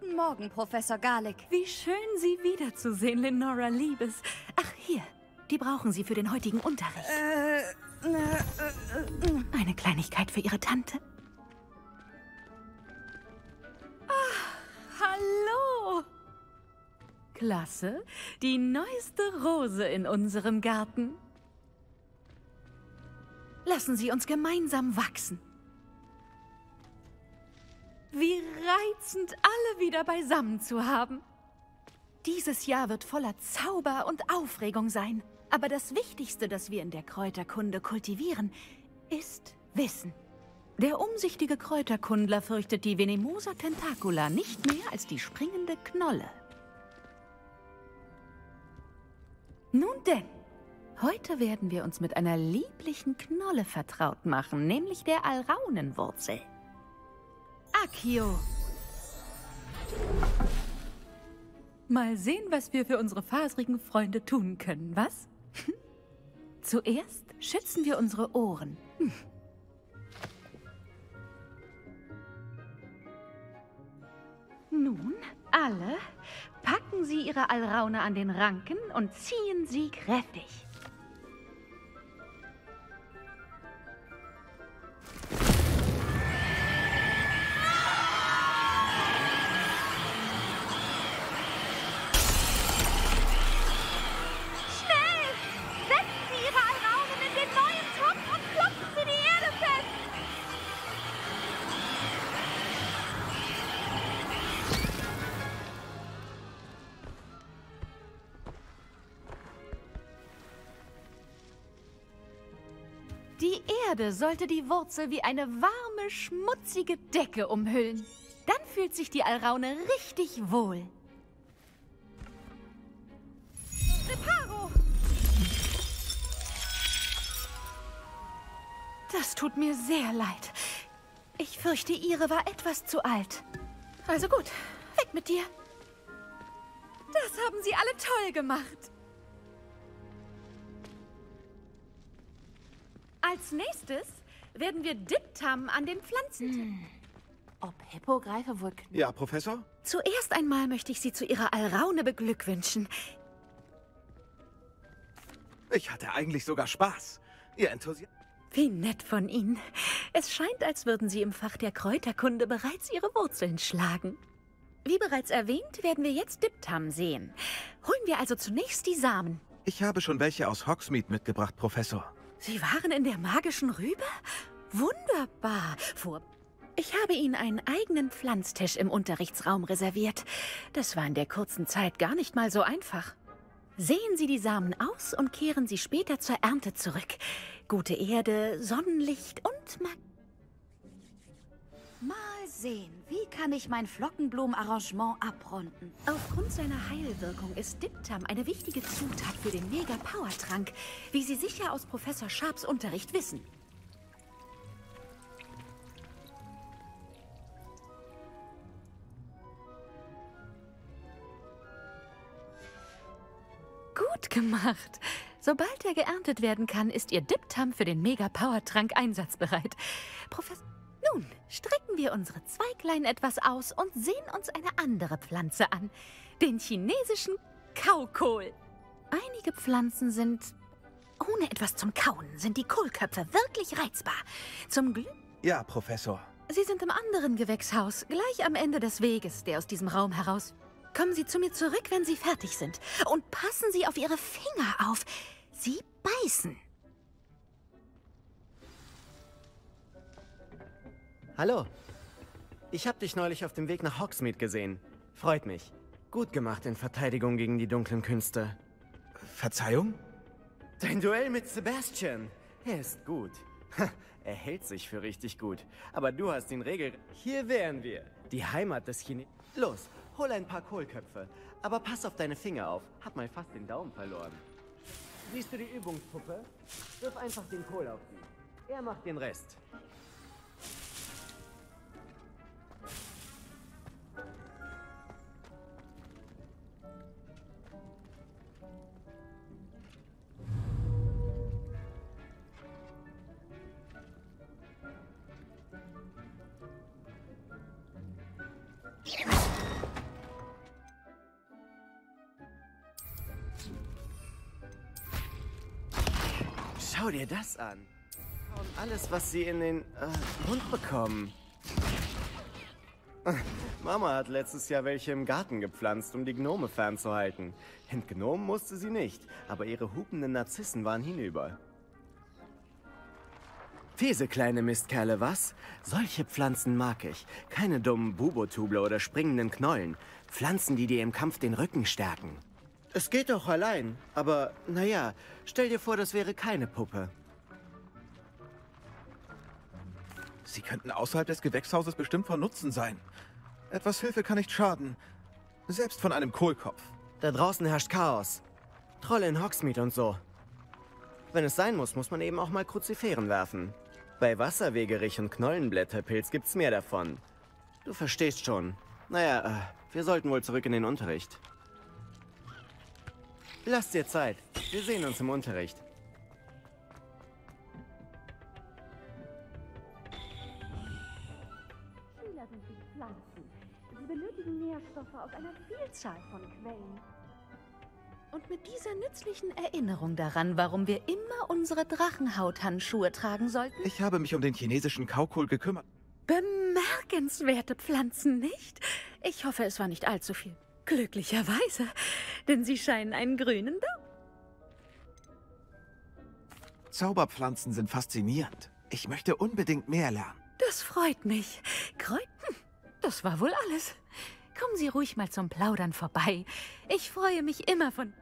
Guten Morgen, Professor Garlick. Wie schön, Sie wiederzusehen, Lenora Liebes. Ach, hier. Die brauchen Sie für den heutigen Unterricht. Äh, äh, äh, Eine Kleinigkeit für Ihre Tante. Ah, hallo. Klasse. Die neueste Rose in unserem Garten. Lassen Sie uns gemeinsam wachsen. Wie reizend, alle wieder beisammen zu haben. Dieses Jahr wird voller Zauber und Aufregung sein. Aber das Wichtigste, das wir in der Kräuterkunde kultivieren, ist Wissen. Der umsichtige Kräuterkundler fürchtet die Venemosa tentacula nicht mehr als die springende Knolle. Nun denn, heute werden wir uns mit einer lieblichen Knolle vertraut machen, nämlich der Alraunenwurzel. Akio. Mal sehen, was wir für unsere faserigen Freunde tun können, was? Zuerst schützen wir unsere Ohren. Hm. Nun, alle, packen Sie Ihre Alraune an den Ranken und ziehen sie kräftig. Erde sollte die Wurzel wie eine warme, schmutzige Decke umhüllen. Dann fühlt sich die Alraune richtig wohl. Reparo! Das tut mir sehr leid. Ich fürchte, ihre war etwas zu alt. Also gut, weg mit dir. Das haben sie alle toll gemacht. Als nächstes werden wir Diptam an den Pflanzen. Ob Hippogreife wohl... Ja, Professor? Zuerst einmal möchte ich Sie zu Ihrer Alraune beglückwünschen. Ich hatte eigentlich sogar Spaß. Ihr Enthusiasmus. Wie nett von Ihnen. Es scheint, als würden Sie im Fach der Kräuterkunde bereits Ihre Wurzeln schlagen. Wie bereits erwähnt, werden wir jetzt Diptam sehen. Holen wir also zunächst die Samen. Ich habe schon welche aus Hogsmeade mitgebracht, Professor. Sie waren in der magischen Rübe? Wunderbar. Vor. Ich habe Ihnen einen eigenen Pflanztisch im Unterrichtsraum reserviert. Das war in der kurzen Zeit gar nicht mal so einfach. Sehen Sie die Samen aus und kehren Sie später zur Ernte zurück. Gute Erde, Sonnenlicht und Mag Mal sehen, wie kann ich mein Flockenblumenarrangement abrunden? Aufgrund seiner Heilwirkung ist Diptam eine wichtige Zutat für den Mega-Power-Trank, wie Sie sicher aus Professor Sharps Unterricht wissen. Gut gemacht. Sobald er geerntet werden kann, ist Ihr Diptam für den Mega-Power-Trank einsatzbereit. Professor... Nun, strecken wir unsere Zweiglein etwas aus und sehen uns eine andere Pflanze an. Den chinesischen Kaukohl. Einige Pflanzen sind... Ohne etwas zum Kauen sind die Kohlköpfe wirklich reizbar. Zum Glück... Ja, Professor. Sie sind im anderen Gewächshaus, gleich am Ende des Weges, der aus diesem Raum heraus. Kommen Sie zu mir zurück, wenn Sie fertig sind. Und passen Sie auf Ihre Finger auf. Sie beißen. Hallo. Ich habe dich neulich auf dem Weg nach Hogsmeade gesehen. Freut mich. Gut gemacht in Verteidigung gegen die dunklen Künste. Verzeihung? Dein Duell mit Sebastian. Er ist gut. er hält sich für richtig gut. Aber du hast ihn regel... Hier wären wir. Die Heimat des Chine... Los, hol ein paar Kohlköpfe. Aber pass auf deine Finger auf. Hab mal fast den Daumen verloren. Siehst du die Übungspuppe? Wirf einfach den Kohl auf sie. Er macht den Rest. Schau dir das an. Und alles, was sie in den äh, Mund bekommen. Mama hat letztes Jahr welche im Garten gepflanzt, um die Gnome fernzuhalten. Entgnomen musste sie nicht, aber ihre hupenden Narzissen waren hinüber. Fiese kleine Mistkerle, was? Solche Pflanzen mag ich. Keine dummen Bubotuble oder springenden Knollen. Pflanzen, die dir im Kampf den Rücken stärken. Es geht doch allein, aber naja, stell dir vor, das wäre keine Puppe. Sie könnten außerhalb des Gewächshauses bestimmt von Nutzen sein. Etwas Hilfe kann nicht schaden. Selbst von einem Kohlkopf. Da draußen herrscht Chaos. Trolle in Hogsmeade und so. Wenn es sein muss, muss man eben auch mal Kruziferen werfen. Bei Wasserwegerich und Knollenblätterpilz gibt's mehr davon. Du verstehst schon. Naja, äh, wir sollten wohl zurück in den Unterricht. Lass dir Zeit. Wir sehen uns im Unterricht. Schüler sind wie Pflanzen. Sie benötigen Nährstoffe aus einer Vielzahl von Quellen. Und mit dieser nützlichen Erinnerung daran, warum wir immer unsere Drachenhauthandschuhe tragen sollten, Ich habe mich um den chinesischen Kaukohl gekümmert. bemerkenswerte Pflanzen, nicht? Ich hoffe, es war nicht allzu viel. Glücklicherweise, denn sie scheinen einen grünen Daumen. Zauberpflanzen sind faszinierend. Ich möchte unbedingt mehr lernen. Das freut mich. Kräuten, das war wohl alles. Kommen Sie ruhig mal zum Plaudern vorbei. Ich freue mich immer von